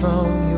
from your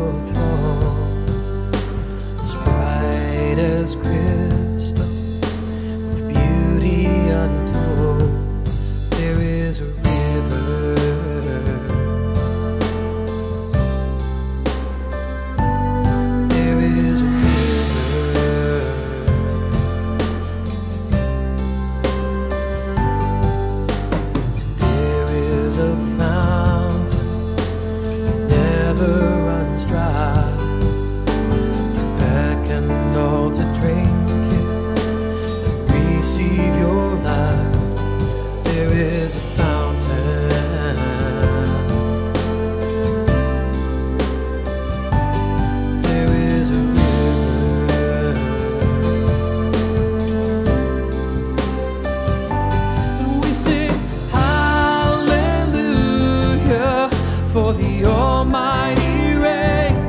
for the almighty reign.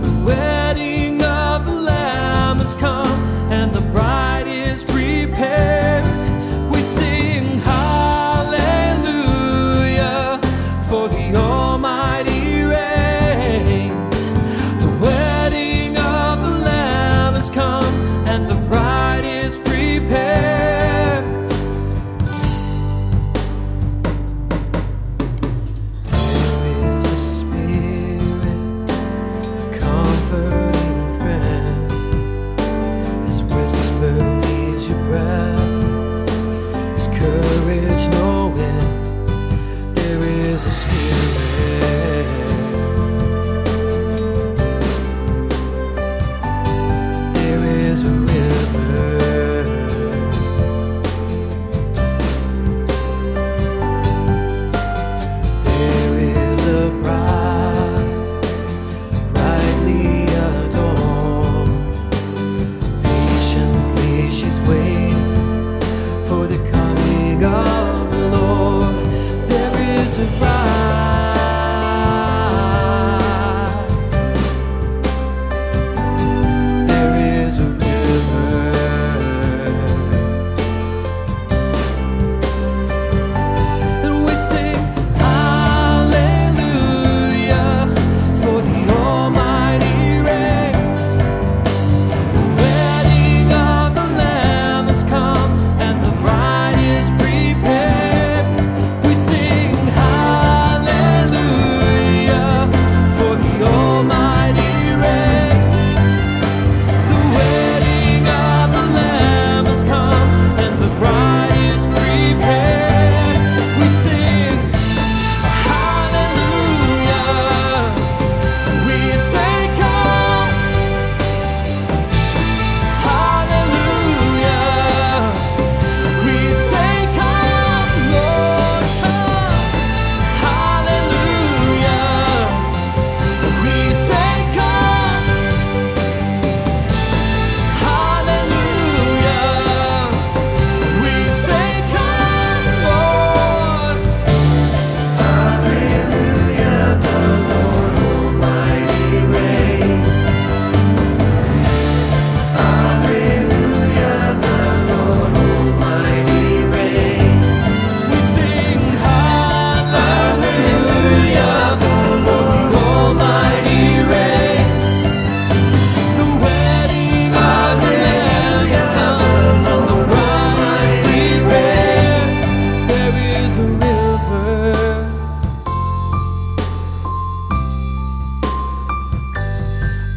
The wedding of the lamb has come and the bride is prepared. We sing hallelujah for the almighty reigns. The wedding of the lamb has come and the bride is prepared. Spirit.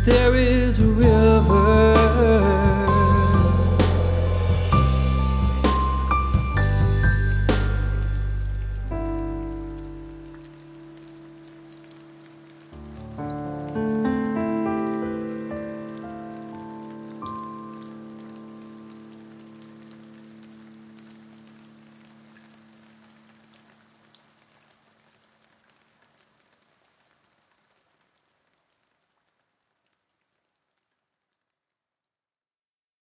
There is a river.